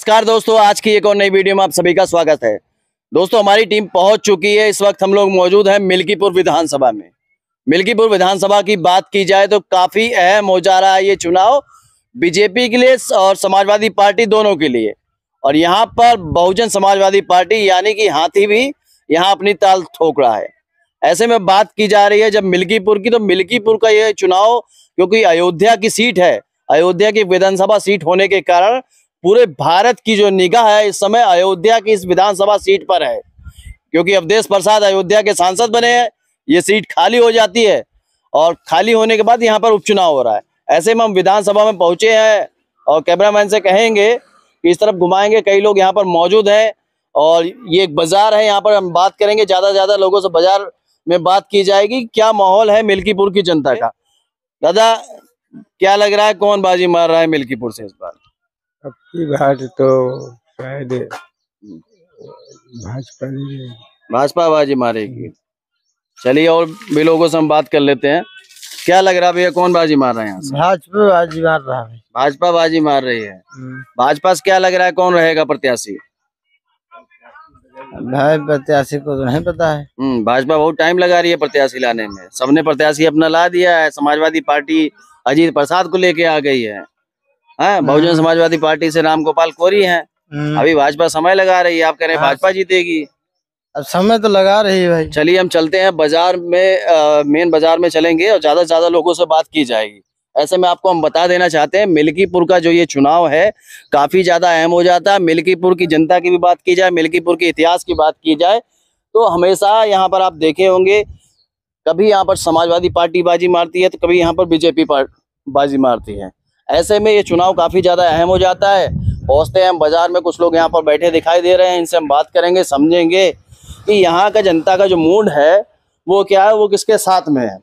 नमस्कार दोस्तों, आज की एक और नई वीडियो में आप सभी का स्वागत है। दोस्तों, हमारी टीम पहुँच चुकी है। इस वक्त हम लोग मौजूद हैं मिल्कीपुर विधानसभा में। मिल्कीपुर विधानसभा की बात की जाए तो काफ़ी अहम हो जा रहा है ये चुनाव बीजेपी के लिए और समाजवादी पार्टी दोनों के लिए। और यहाँ पर बहुजन समाजवादी पार्टी यानी कि हाथी भी यहाँ अपनी ताल ठोक रहा है। ऐसे में बात की जा रही है जब मिल्कीपुर की तो मिल्कीपुर का ये चुनाव, क्योंकि अयोध्या की सीट है, अयोध्या की विधानसभा सीट होने के कारण पूरे भारत की जो निगाह है इस समय अयोध्या की इस विधानसभा सीट पर है। क्योंकि अवधेश प्रसाद अयोध्या के सांसद बने हैं, ये सीट खाली हो जाती है और खाली होने के बाद यहाँ पर उपचुनाव हो रहा है। ऐसे में हम विधानसभा में पहुँचे हैं और कैमरामैन से कहेंगे कि इस तरफ़ घुमाएँगे, कई लोग यहाँ पर मौजूद हैं और ये एक बाज़ार है, यहाँ पर हम बात करेंगे ज़्यादा से ज़्यादा लोगों से बाज़ार में बात की जाएगी, क्या माहौल है मिल्कीपुर की जनता का। दादा, क्या लग रहा है कौन बाजी मार रहा है मिल्कीपुर से इस बार? अब की बात तो शायद भाजपा ने भाजपा बाजी मारेगी। चलिए और भी लोगों से हम बात कर लेते हैं। क्या लग रहा है भैया कौन बाजी मार रहे हैं भाजपा बाजी मार रहा है। भाजपा बाजी मार रही है। भाजपा से क्या लग रहा है कौन रहेगा प्रत्याशी? भाई प्रत्याशी को तो नहीं पता है। हम्म भाजपा बहुत टाइम लगा रही है प्रत्याशी लाने में। सबने प्रत्याशी अपना ला दिया है। समाजवादी पार्टी अजीत प्रसाद को लेके आ गई है। हाँ, बहुजन समाजवादी पार्टी से राम गोपाल कोरी है। अभी भाजपा समय लगा रही है। आप कह रहे हैं हाँ। भाजपा जीतेगी। अब समय तो लगा रही है भाई। चलिए हम चलते हैं। बाज़ार में मेन बाज़ार में चलेंगे और ज़्यादा से ज़्यादा लोगों से बात की जाएगी। ऐसे में आपको हम बता देना चाहते हैं मिल्कीपुर का जो ये चुनाव है काफ़ी ज़्यादा अहम हो जाता है। मिल्कीपुर की जनता की भी बात की जाए मिल्कीपुर के इतिहास की बात की जाए तो हमेशा यहाँ पर आप देखे होंगे कभी यहाँ पर समाजवादी पार्टी बाजी मारती है तो कभी यहाँ पर बीजेपी बाजी मारती है। ऐसे में ये चुनाव काफ़ी ज़्यादा अहम हो जाता है। पहुँचते हैं हम बाज़ार में कुछ लोग यहाँ पर बैठे दिखाई दे रहे हैं इनसे हम बात करेंगे समझेंगे कि यहाँ का जनता का जो मूड है वो क्या है वो किसके साथ में है?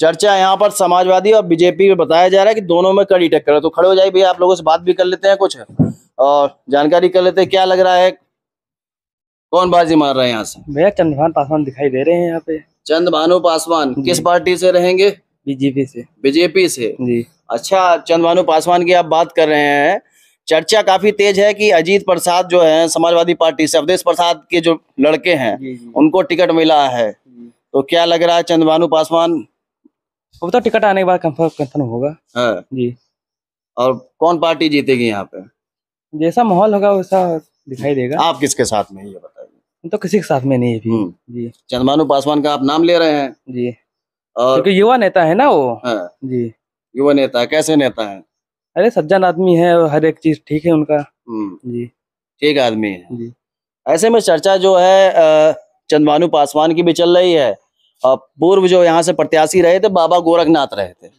चर्चा यहाँ पर समाजवादी और बीजेपी में बताया जा रहा है कि दोनों में कड़ी टक्कर है। तो खड़े हो जाइए भैया आप लोगों से बात भी कर लेते हैं कुछ और जानकारी कर लेते हैं क्या लग रहा है। कौन बाजी मार रहा है यहाँ से? भैया चंद्रभान पासवान दिखाई दे रहे हैं यहाँ पे। चंद भानु पासवान किस पार्टी से रहेंगे? बीजेपी से। बीजेपी से? जी। अच्छा चंद भानु पासवान की आप बात कर रहे हैं। चर्चा काफ़ी तेज है कि अजीत प्रसाद जो है समाजवादी पार्टी से अवधेश प्रसाद के जो लड़के हैं उनको टिकट मिला है। तो क्या लग रहा है चंद पासवान? वो तो टिकट आने के बाद कंफर्म कंफर्म होगा। है। जी। और कौन पार्टी जीतेगी यहाँ पे? जैसा माहौल होगा वैसा दिखाई देगा। आप किसके साथ में ये बताइए। तो किसी के साथ में नहीं है हम्म। जी। चंद्रभानु पासवान का आप नाम ले रहे हैं। जी। और क्योंकि युवा नेता है ना वो। हाँ, जी। युवा नेता है? कैसे नेता है? अरे सज्जन आदमी है और हर एक चीज़ ठीक है उनका। हम्म, जी। ठीक आदमी है। जी। ऐसे में चर्चा जो है अ, पासवान की भी चल रही है। और पूर्व जो यहाँ से प्रत्याशी रहे थे बाबा गोरखनाथ रहे थे।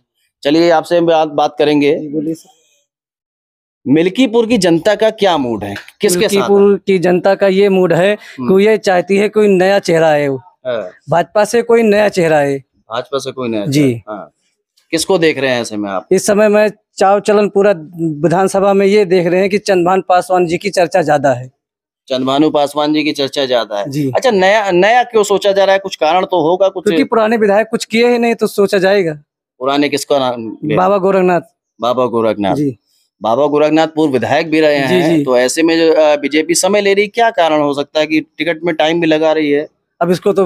चलिए आपसे बात बात करेंगे। मिल्कीपुर की जनता का क्या मूड है? किसके साथ है? की जनता का ये मूड है हम्म। कि ये चाहती है कोई नया चेहरा है वो। हाँ, भाजपा से कोई नया चेहरा है भाजपा से कोई नया जी। हाँ। किसको देख रहे हैं ऐसे में आप? इस समय में चाव चलन पूरा विधानसभा में ये देख रहे हैं कि चंद्रभान पासवान जी की चर्चा ज़्यादा है। चंद्रभानु पासवान जी की चर्चा ज़्यादा है। जी। अच्छा नया नया क्यों सोचा जा रहा है? कुछ कारण तो होगा कुछ क्योंकि पुराने विधायक कुछ किए ही नहीं तो सोचा जाएगा। पुराने किसका नाम बाबा गोरखनाथ। बाबा गोरखनाथ। जी। बाबा गोरखनाथ पूर्व विधायक भी रहे जी, हैं जी। तो ऐसे में जो बीजेपी समय ले रही क्या कारण हो सकता है कि टिकट में टाइम भी लगा रही है? अब इसको तो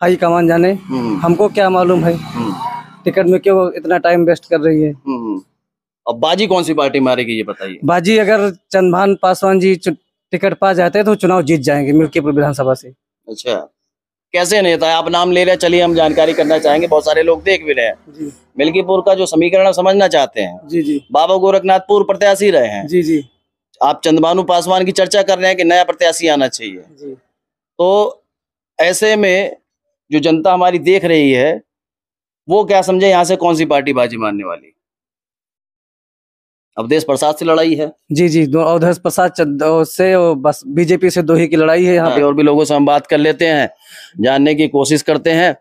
हाई कमान जाने। हम्म, हमको क्या मालूम है? हम्म, टिकट में क्यों इतना टाइम वेस्ट कर रही है? हम्म। अब बाजी कौन सी पार्टी मारेगी ये बताइए। बाजी अगर चंद्रभान पासवान जी टिकट पा जाते हैं तो चुनाव जीत जाएँगे मिल्कीपुर विधानसभा से। अच्छा। कैसे नेता है? आप नाम ले रहे चलिए हम जानकारी करना चाहेंगे। बहुत सारे लोग देख भी रहे हैं। मिल्कीपुर का जो समीकरण समझना चाहते हैं। जी जी। बाबा गोरखनाथपुर प्रत्याशी रहे हैं। जी जी। आप चंद्रभानु पासवान की चर्चा कर रहे हैं कि नया प्रत्याशी आना चाहिए। जी। तो ऐसे में जो जनता हमारी देख रही है वो क्या समझे यहाँ से कौन सी पार्टी बाजी मारने वाली? अवधेश प्रसाद से लड़ाई है। जी जी अवधेश प्रसाद से बस बीजेपी से दो ही की लड़ाई है यहाँ पे। पे और भी लोगों से हम बात कर लेते हैं जानने की कोशिश करते हैं।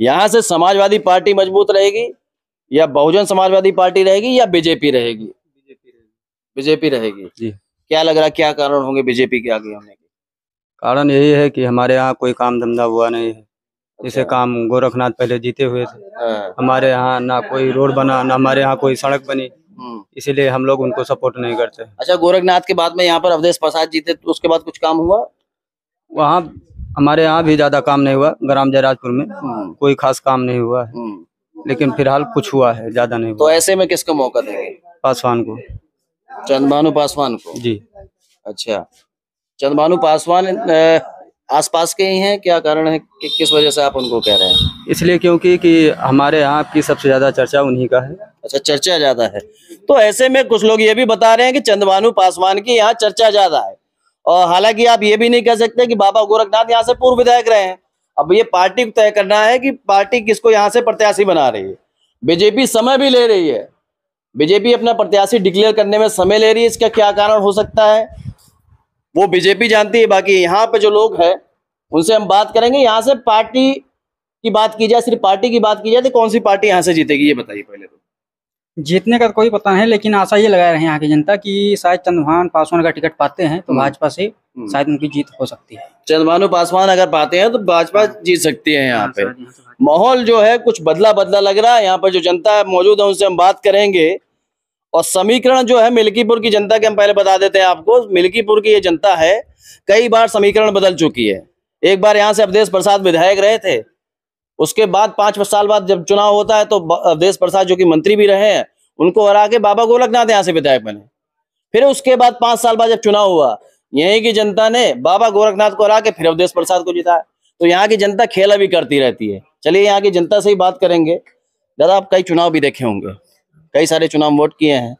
यहाँ से समाजवादी पार्टी मज़बूत रहेगी या बहुजन समाजवादी पार्टी रहेगी या बीजेपी रहेगी? बीजेपी रहेगी। जी। क्या लग रहा है क्या कारण होंगे बीजेपी के आगे होने के? कारण यही है कि हमारे यहाँ कोई काम धंधा हुआ नहीं है। जैसे अच्छा। काम गोरखनाथ पहले जीते हुए थे। हाँ, हमारे यहाँ ना कोई रोड बना ना हमारे यहाँ कोई सड़क बनी। हम्म। इसीलिए हम लोग उनको सपोर्ट नहीं करते। अच्छा गोरखनाथ के बाद में यहाँ पर अवधेश प्रसाद जीते तो उसके बाद कुछ काम हुआ? वहाँ हमारे यहाँ भी ज़्यादा काम नहीं हुआ ग्राम जयराजपुर में। हम्म, कोई खास काम नहीं हुआ है। हम्म। लेकिन फ़िलहाल कुछ हुआ है ज़्यादा नहीं हुआ। तो हुआ। ऐसे में किसको मौका देंगे? पासवान को। चंद्रभानु पासवान को? जी। अच्छा। चंद्रभानु पासवान आसपास के ही हैं? क्या कारण है? कि किस वजह से आप उनको कह रहे हैं? इसलिए क्योंकि कि हमारे यहाँ की सबसे ज़्यादा चर्चा उन्हीं का है। अच्छा चर्चा ज़्यादा है। तो ऐसे में कुछ लोग ये भी बता रहे हैं कि चंद्रभानु पासवान की यहाँ चर्चा ज़्यादा है। और हालाँकि आप ये भी नहीं कह सकते कि बाबा गोरखनाथ यहाँ से पूर्व विधायक रहे हैं। अब ये पार्टी को तय करना है कि पार्टी किसको यहाँ से प्रत्याशी बना रही है। बीजेपी समय भी ले रही है। बीजेपी अपना प्रत्याशी डिक्लेयर करने में समय ले रही है। इसका क्या कारण हो सकता है? वो बीजेपी जानती है बाकी यहाँ पे जो लोग हैं उनसे हम बात करेंगे। यहाँ से पार्टी की बात की जाए सिर्फ़ पार्टी की बात की जाए तो कौन सी पार्टी यहाँ से जीतेगी ये बताइए पहले तो। जीतने का तो कोई पता नहीं लेकिन आशा ये लगा रहे हैं यहाँ की जनता कि शायद चंद्रभान पासवान का टिकट पाते हैं तो हम्म। भाजपा से हम्म। शायद उनकी जीत हो सकती है। चंद्रभानु पासवान अगर पाते हैं तो भाजपा जीत सकती है यहाँ पे। यहाँ से भाजपा- माहौल जो है कुछ बदला बदला लग रहा है। यहाँ पर जो जनता मौजूद है उनसे हम बात करेंगे। और समीकरण जो है मिल्कीपुर की जनता के हम पहले बता देते हैं आपको, मिल्कीपुर की ये जनता है, कई बार समीकरण बदल चुकी है। एक बार यहाँ से अवधेश प्रसाद विधायक रहे थे, उसके बाद पाँच साल बाद जब चुनाव होता है तो अवधेश प्रसाद जो कि मंत्री भी रहे हैं, उनको हरा के बाबा गोलकनाथ यहाँ से विधायक बने। फिर उसके बाद पाँच साल बाद जब चुनाव हुआ, यहीं की जनता ने बाबा गोरखनाथ को हरा के फिर अवधेश प्रसाद को जिताया। तो यहाँ की जनता खेला भी करती रहती है। चलिए यहाँ की जनता से ही बात करेंगे। दादा, आप कई चुनाव भी देखे होंगे। कई सारे चुनाव वोट किए हैं।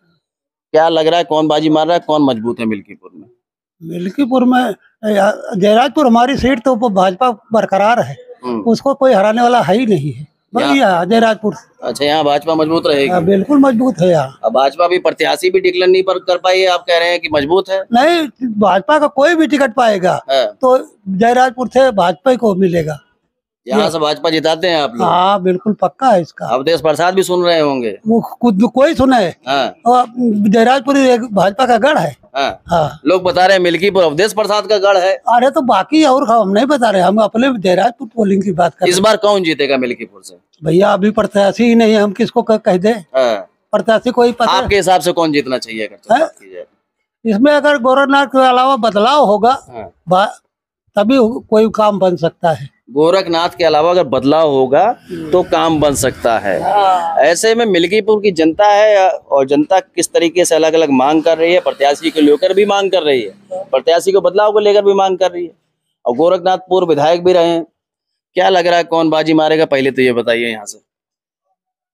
क्या लग रहा है कौन बाजी मार रहा है कौन मज़बूत है मिल्कीपुर में? मिल्कीपुर में जयराजपुर हमारी सीट तो भाजपा बरकरार है। हम्म, उसको कोई हराने वाला है ही नहीं है। जयराजपुर अच्छा यहाँ भाजपा मज़बूत हाँ, रहेगी बिल्कुल मज़बूत है यहाँ। भाजपा भी प्रत्याशी भी डिक्लेयर नहीं पर कर पाई है आप कह रहे हैं कि मज़बूत है? नहीं भाजपा का कोई भी टिकट पाएगा हाँ, तो जयराजपुर से भाजपा ही को मिलेगा। यहाँ से भाजपा जिताते हैं आप लोग। हाँ बिल्कुल पक्का है इसका। अवधेश प्रसाद भी सुन रहे होंगे। वो खुद कोई सुने? हाँ। और जयराजपुर एक भाजपा का गढ़ है। हाँ। हाँ। लोग बता रहे हैं मिल्कीपुर अवधेश प्रसाद का गढ़ है। अरे तो बाकी और हम नहीं बता रहे हम अपने जयराजपुर पोलिंग की बात कर इस बार कौन जीतेगा मिल्कीपुर से? भैया अभी प्रत्याशी ही नहीं हम किसको कह दे? हाँ, प्रत्याशी कोई पता आपके हिसाब से कौन जीतना चाहिए हाँ? इसमें अगर गोरखनाथ के अलावा बदलाव होगा हाँ। तभी कोई काम बन सकता है। गोरखनाथ के अलावा अगर बदलाव होगा तो काम बन सकता है। ऐसे में मिल्कीपुर की जनता है और जनता किस तरीके से अलग अलग मांग कर रही है प्रत्याशी को लेकर भी मांग कर रही है प्रत्याशी को बदलाव को लेकर भी मांग कर रही है। और गोरखनाथ पूर्व विधायक भी रहे हैं। क्या लग रहा है कौन बाजी मारेगा पहले तो ये बताइए यहाँ से।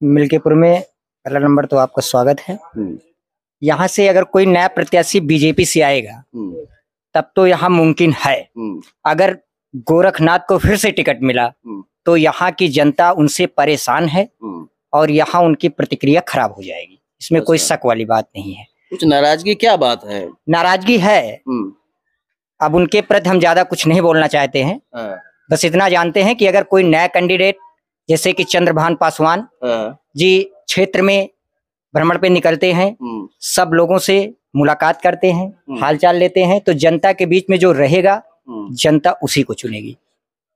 मिल्कीपुर में पहला नंबर तो आपका स्वागत है। हम्म, यहाँ से अगर कोई नया प्रत्याशी बीजेपी से आएगा हम्म, तब तो यहाँ मुमकिन है। हम्म, अगर गोरखनाथ को फिर से टिकट मिला हम्म। तो यहाँ की जनता उनसे परेशान है हम्म। और यहाँ उनकी प्रतिक्रिया खराब हो जाएगी। इसमें कोई अच्छा। शक वाली बात नहीं है। कुछ नाराज़गी क्या बात है? नाराज़गी है। अब उनके प्रति हम ज़्यादा कुछ नहीं बोलना चाहते हैं। हाँ, बस इतना जानते हैं कि अगर कोई नया कैंडिडेट जैसे कि चंद्रभान पासवान हाँ, जी क्षेत्र में भ्रमण पे निकलते हैं सब लोगों से मुलाकात करते हैं हम्म। हालचाल लेते हैं तो जनता के बीच में जो रहेगा हम्म। जनता उसी को चुनेगी।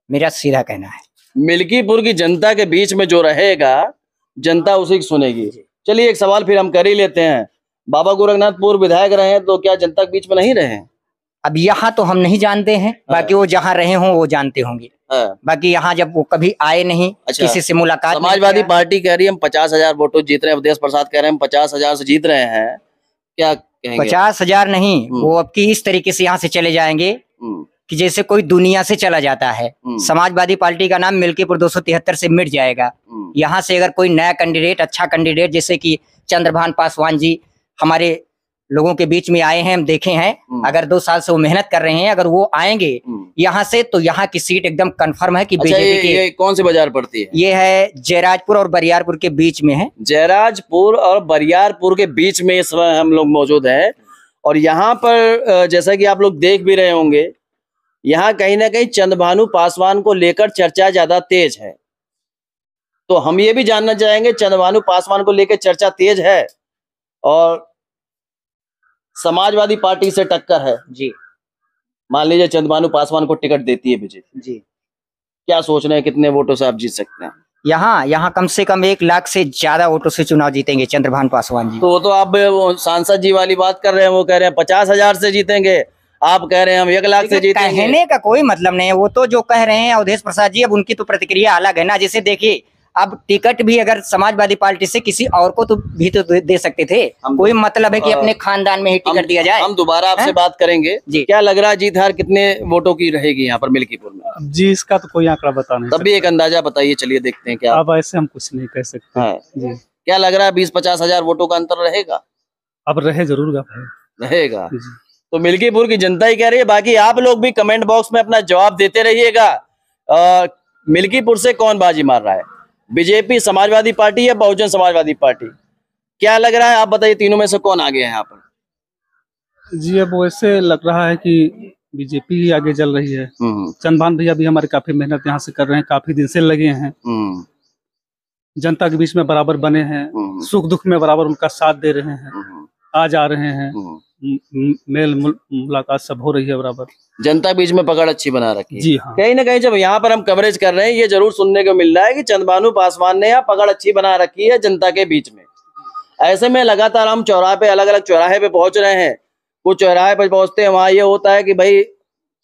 मेरा सीधा कहना है। मिल्कीपुर की जनता के बीच में जो रहेगा जनता उसी की सुनेगी चलिए एक सवाल फिर हम कर ही लेते हैं। बाबा गोरखनाथ पूर्व विधायक रहे हैं तो क्या जनता के बीच में नहीं रहे? अब यहाँ तो हम नहीं जानते हैं। बाकी वो जहाँ रहे हों वो जानते होंगे। हाँ, बाकी यहाँ जब वो कभी आए नहीं अच्छा। किसी से मुलाकात समाजवादी पार्टी कह रही है हम पचास हज़ार वोटों जीत रहे हैं अवधेश प्रसाद कह रहे हैं हम पचास हज़ार से जीत रहे हैं। क्या पचास हज़ार नहीं हम्म। वो अब की इस तरीके से यहाँ से चले जाएँगे हम्म, कि जैसे कोई दुनिया से चला जाता है हम्म, समाजवादी पार्टी का नाम मिल्कीपुर दो से मिट जाएगा। यहाँ से अगर कोई नया कैंडिडेट अच्छा कैंडिडेट जैसे कि चंद्रभान पासवान जी हमारे लोगों के बीच में आए हैं हम देखे हैं। हम्म। अगर दो साल से वो मेहनत कर रहे हैं अगर वो आएँगे हम्म। यहाँ से तो यहाँ की सीट एकदम कंफर्म है कि अच्छा बीजेपी की ये कौन सी बाज़ार पड़ती है? ये है जयराजपुर और बरियारपुर के बीच में है। जयराजपुर और बरियारपुर के बीच में इस समय हम लोग मौजूद है। और यहाँ पर जैसा कि आप लोग देख भी रहे होंगे यहाँ कहीं ना कहीं चंद्रभानु पासवान को लेकर चर्चा ज़्यादा तेज है। तो हम ये भी जानना चाहेंगे चंद्रभानु पासवान को लेकर चर्चा तेज है? और समाजवादी पार्टी से टक्कर है। जी। मान लीजिए चंद्रभानु पासवान को टिकट देती है बीजेपी जी। क्या सोच रहे हैं कितने वोटों से आप जीत सकते हैं? यहाँ यहाँ कम से कम एक लाख से ज़्यादा वोटों से चुनाव जीतेंगे चंद्रभान पासवान जी। तो वो तो आप सांसद जी वाली बात कर रहे हैं वो कह रहे हैं पचास हज़ार से जीतेंगे। आप कह रहे हैं हम एक लाख से देखिए, जीतेंगे। कहने का कोई मतलब नहीं है वो तो जो कह रहे हैं अवधेश प्रसाद जी अब उनकी तो प्रतिक्रिया अलग है ना जैसे देखिए अब टिकट भी अगर समाजवादी पार्टी से किसी और को तो भी तो दे- सकते थे। कोई मतलब है कि अपने खानदान में ही टिकट दिया जाए? हम दोबारा आपसे बात करेंगे। जी। क्या लग रहा है जीत हार कितने वोटों की रहेगी यहाँ पर मिल्कीपुर में? जी इसका तो कोई आंकड़ा बता नहीं तब भी एक अंदाज़ा बताइए चलिए देखते हैं क्या। अब ऐसे हम कुछ नहीं कह सकते। हाँ। जी। क्या लग रहा है बीस पचास हज़ार वोटों का अंतर रहेगा? अब रहे ज़रूर गा रहेगा। तो मिल्कीपुर की जनता ही कह रही है बाकी आप लोग भी कमेंट बॉक्स में अपना जवाब देते रहिएगा। मिल्कीपुर से कौन बाजी मार रहा है? बीजेपी समाजवादी पार्टी या बहुजन समाजवादी पार्टी? क्या लग रहा है? आप बताइए तीनों में से कौन आगे है यहाँ पर? जी अब वैसे लग रहा है कि बीजेपी ही आगे चल रही है। हम्म, चंदभान भैया भी हमारे काफ़ी मेहनत यहाँ से कर रहे हैं काफ़ी दिन से लगे हैं। हम्म, जनता के बीच में बराबर बने हैं हम्म, सुख दुख में बराबर उनका साथ दे रहे हैं। हम्म, आ रहे हैं। हम्म। मुल- मुलाकात सब हो रही है बराबर। जनता बीच में पकड़ अच्छी बना रखी है। जी हाँ। कहीं ना कहीं जब यहाँ पर हम कवरेज कर रहे हैं ये ज़रूर सुनने को मिल रहा है कि चंद्रभानु पासवान ने यहाँ पकड़ अच्छी बना रखी है जनता के बीच में। ऐसे में लगातार हम चौराहे पे अलग अलग चौराहे पे पहुँच रहे हैं। कुछ चौराहे पे पहुँचते हैं वहाँ ये होता है कि भाई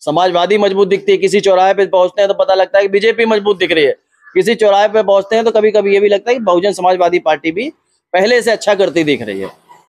समाजवादी मज़बूत दिखती है किसी चौराहे पे पहुँचते हैं तो पता लगता है कि बीजेपी मज़बूत दिख रही है। किसी चौराहे पे पहुँचते हैं तो कभी कभी ये भी लगता है कि बहुजन समाजवादी पार्टी भी पहले से अच्छा करती दिख रही है।